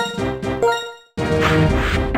you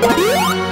Música